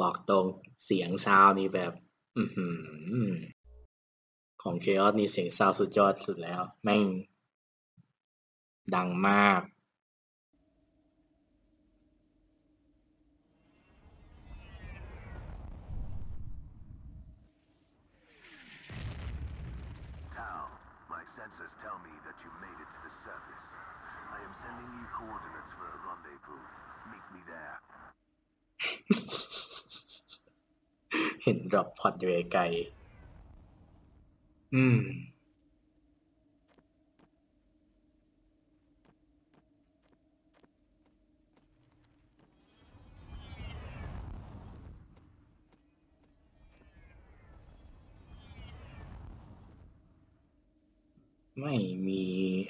บอกตรงเสียงซาวนี่แบบ อือหือของเคออสนี่เสียงซาวสุดยอดสุดแล้ว แม่ง ดังมาก Tau, my sensors tell me that you made it to the surface. I am sending you coordinates for a rendezvous. Meet me there. เห็นดรอปพอดอยู่ไกลๆอืม ไม่มี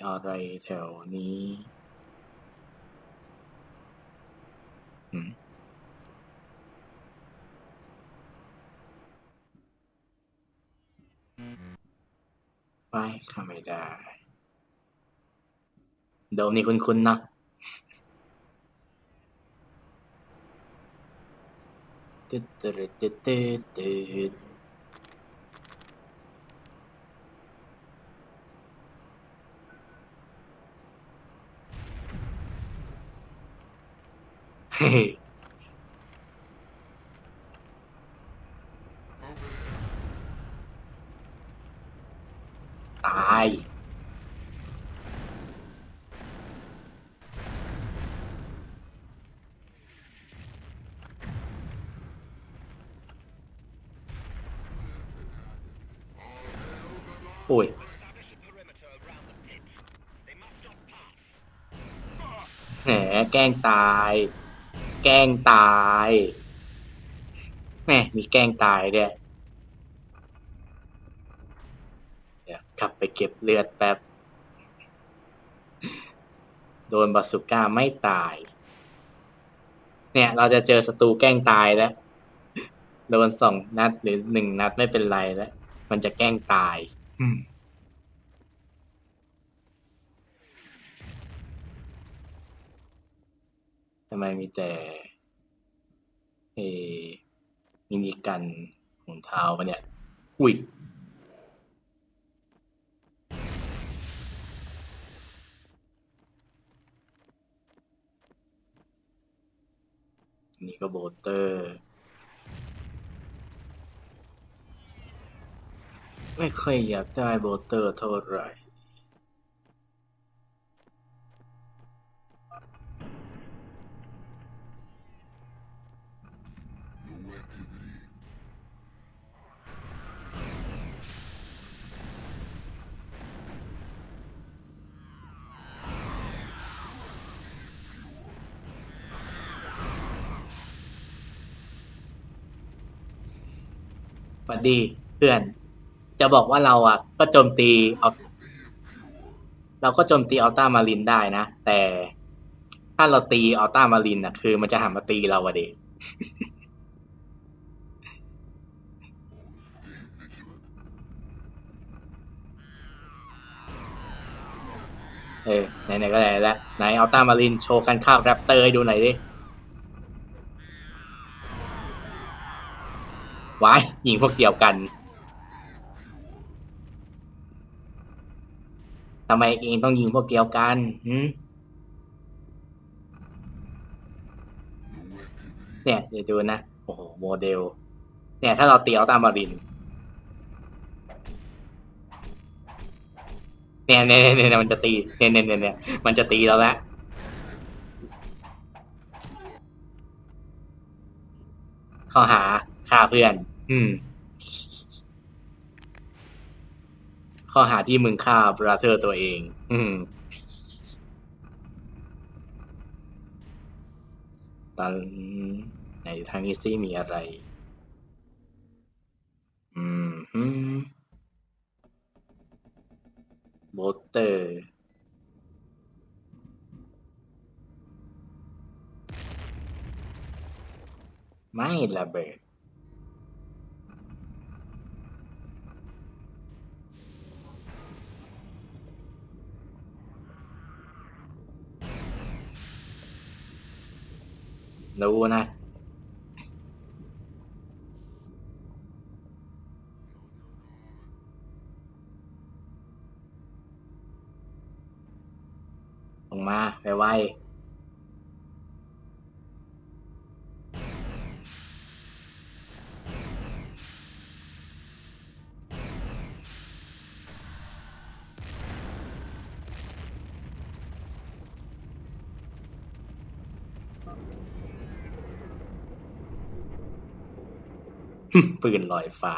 อะไรแถวนี้ อืม ไม่ทำไม่ได้โดมนี่คุ้นๆเนอะตึ๊ดตึ๊ดตึ๊ดตึ๊ดตึ๊ดเฮ้ยตาย โอ้ย แหแกล้งตาย แกล้งตายแหมมีแกล้งตายด้วยเดี๋ยวกลับไปเก็บเลือดแป๊บ โดนบาสุก้าไม่ตาย เนี่ย เราจะเจอศัตรูแกล้งตายแล้ว โดนสองนัดหรือหนึ่งนัดไม่เป็นไรแล้ว มันจะแกล้งตาย อืม ทำไมมีแต่เอมินิกันของเท้าปะเนี่ย อุ้ยนี่ก็โบเตอร์ ไม่ค่อยอยากได้โบเตอร์เท่าไหร่ สวัสดีเพื่อน จะบอกว่าเราอะ ก็โจมตีเอาเราก็โจมตีอัลต้ามารินได้นะ แต่ถ้าเราตีอัลต้ามารินอะ คือมันจะหันมาตีเราอะเด็กเออไหนๆก็ไหนแล้วไหนอัลต้ามารินโชว์กันข้าวแรปเตอร์ให้ดูหน่อยดิ วายยิงพวกเดียวกันทำไมเองต้องยิงพวกเดียวกันหืมเนี่ยเดี๋ยวดูนะ โอ้โห โมเดล เนี่ย ถ้าเราเตีเอาตามมาริน เนี่ยเนี่ยเนี่ยมันจะตี เนี่ยเนี่ยเนี่ยเนี่ยมันจะตีเราแล้วข้อหา ฆ่าเพื่อน อืม ข้อหาที่มึงฆ่าบราเธอร์ตัวเอง อืม ตอนไหนทางนี้ซี่มีอะไร อืมฮึโบเตอร์ไม่ระเบิด ดูนะลงมา ไปไว ปืนลอยฟ้า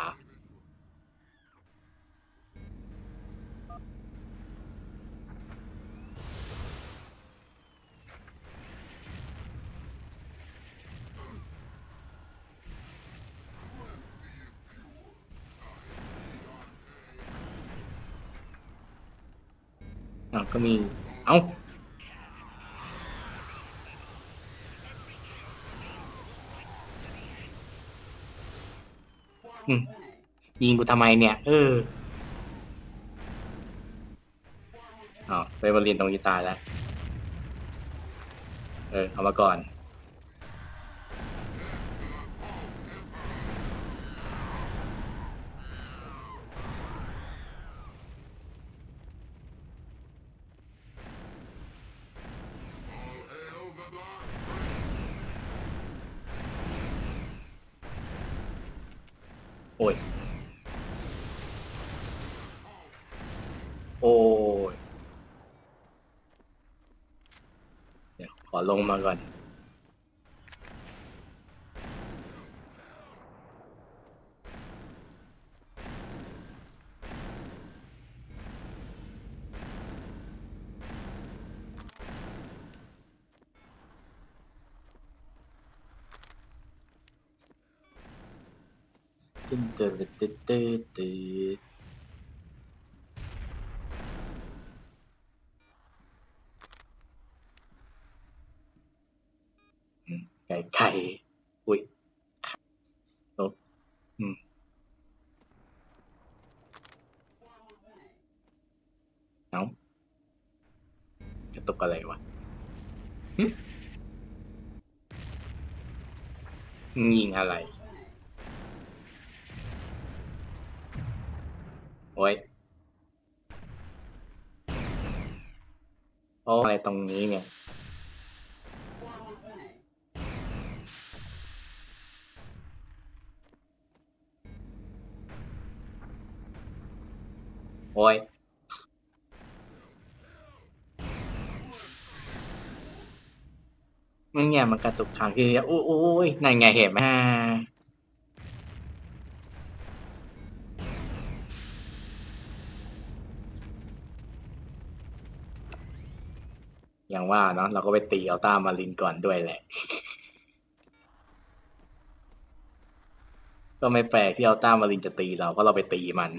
อ้าวก็มี เอ้า อืมยิงกูทำไมเนี่ย เอออ๋อเฟเวอร์ลินตรงนี้ตายแล้ว เออ เอามาก่อน อ้ย โอ้ย เดี๋ยวขอลงมาก่อน ตึ๊ดตึ๊ดตึ๊ดตึ๊ดตึ๊ดอืมไก่ไข่อุ้ยโอ้อืมเอาจะตกอะไรวะหึยิงอะไร โอ้ยโอ้อะไรตรงนี้เนี่ย โอ้ยมันเนี่ยมันกระตุกทางที่โอ้ยโอ้ยนั่นไงเห็นไหม อย่างว่าเนาะเราก็ไปตีอัลต้ามารินก่อนด้วยแหละ ก็ไม่แปลกที่อัลต้ามารินจะตีเราเพราะเราไปตีมัน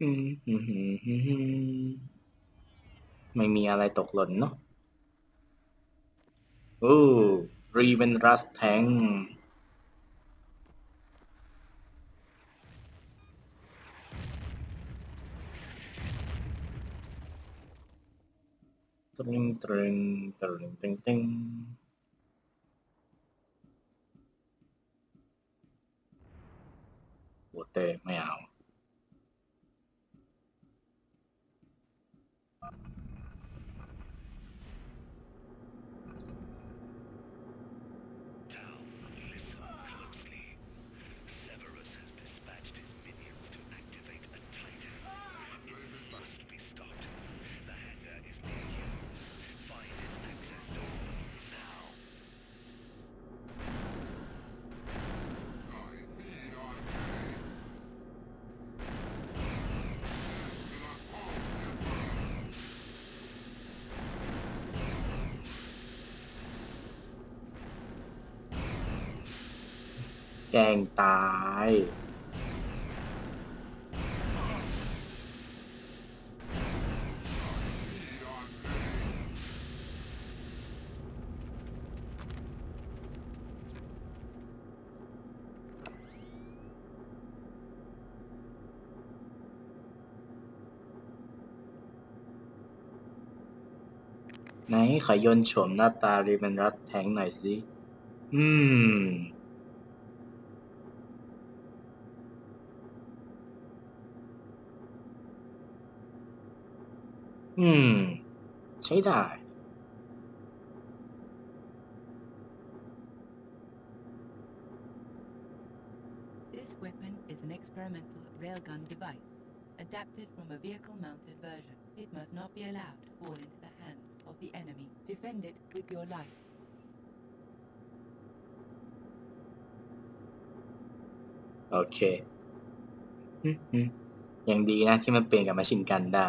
อืมอืมอืมอืมไม่มีอะไรตกหล่นเนาะ โอ้รีเวนรัสแทงตรึงตรึงตรึงตึงตึงโอเต้ไม่เอา กงตายไหนขอยนโฉมหน้าตารีเมนรัสแทงหน่อยสิ อืม enemy. Defend it with your life. โอเคอืมอืมยังดีนะที่มันเปลี่ยนกับมาชินกันได้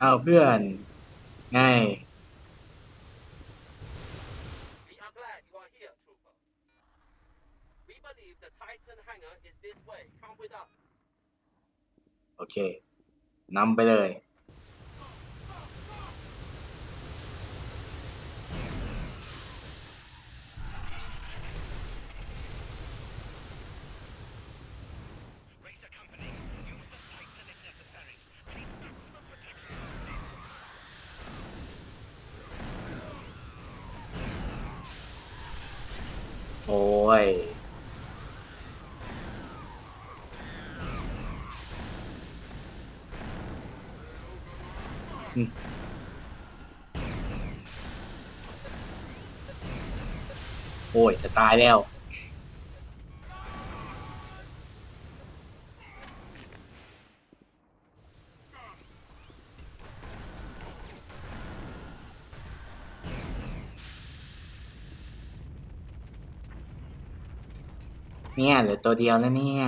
devices. อืมเอาเพื่อน ไง We are glad you are here, Trooper. We believe the Titan hangar is this way. Come with us. โอเคนำไปเลย Racer Company, use the Titan if necessary. Keep maximum protection. โอ้ย อืม โอ้ย จะตายแล้ว เนี่ยเหลือตัวเดียวแล้วเนี่ย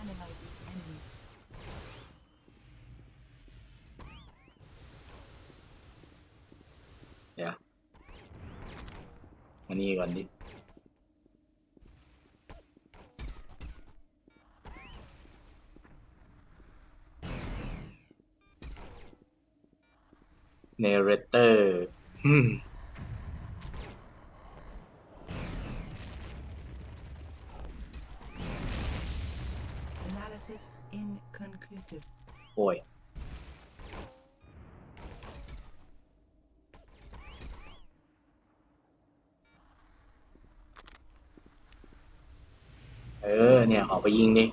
Analyzing enemy. เดี๋ยว มานี่ก่อนดิเนเรเตอร์อืม Analysis inconclusive. โอ้ย เนี่ยออกไปยิงดิ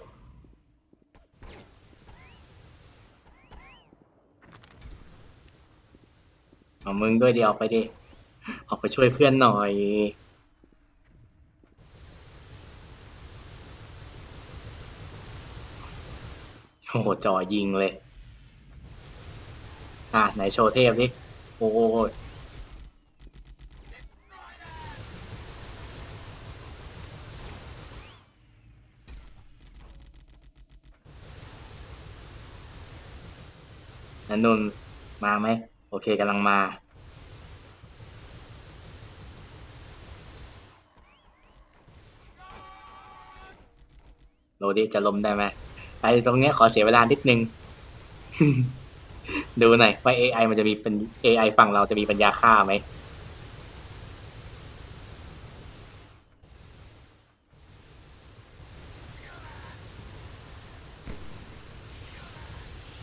เอามึงด้วยเดียวไปดิออกไปช่วยเพื่อนหน่อย โอ้โหจอยิงเลย อะ ไหนโชว์เทพดิ โอ้ย นันนุนมาไหม โอเคกำลังมา โรดิจะลมได้ไหมไอตรงเนี้ยขอเสียเวลานิดนึง ดูหน่อยว่า AI มันจะมีเป็น AI ฝั่งเราจะมีปัญญาฆ่าไหม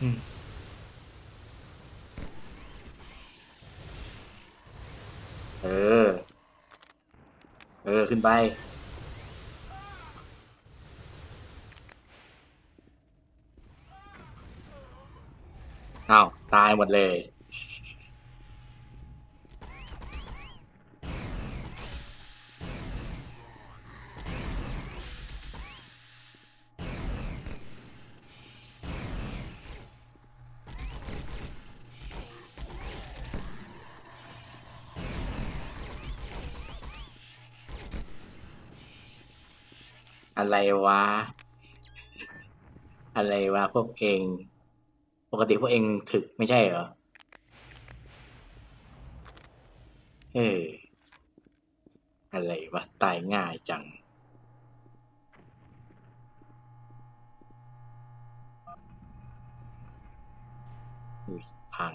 อืม เออ ไปอ้าว ตายหมดเลย อะไรวะ อะไรวะพวกเอง ปกติพวกเองถึกไม่ใช่เหรอเฮ้ยอะไรวะ ตายง่ายจัง พัง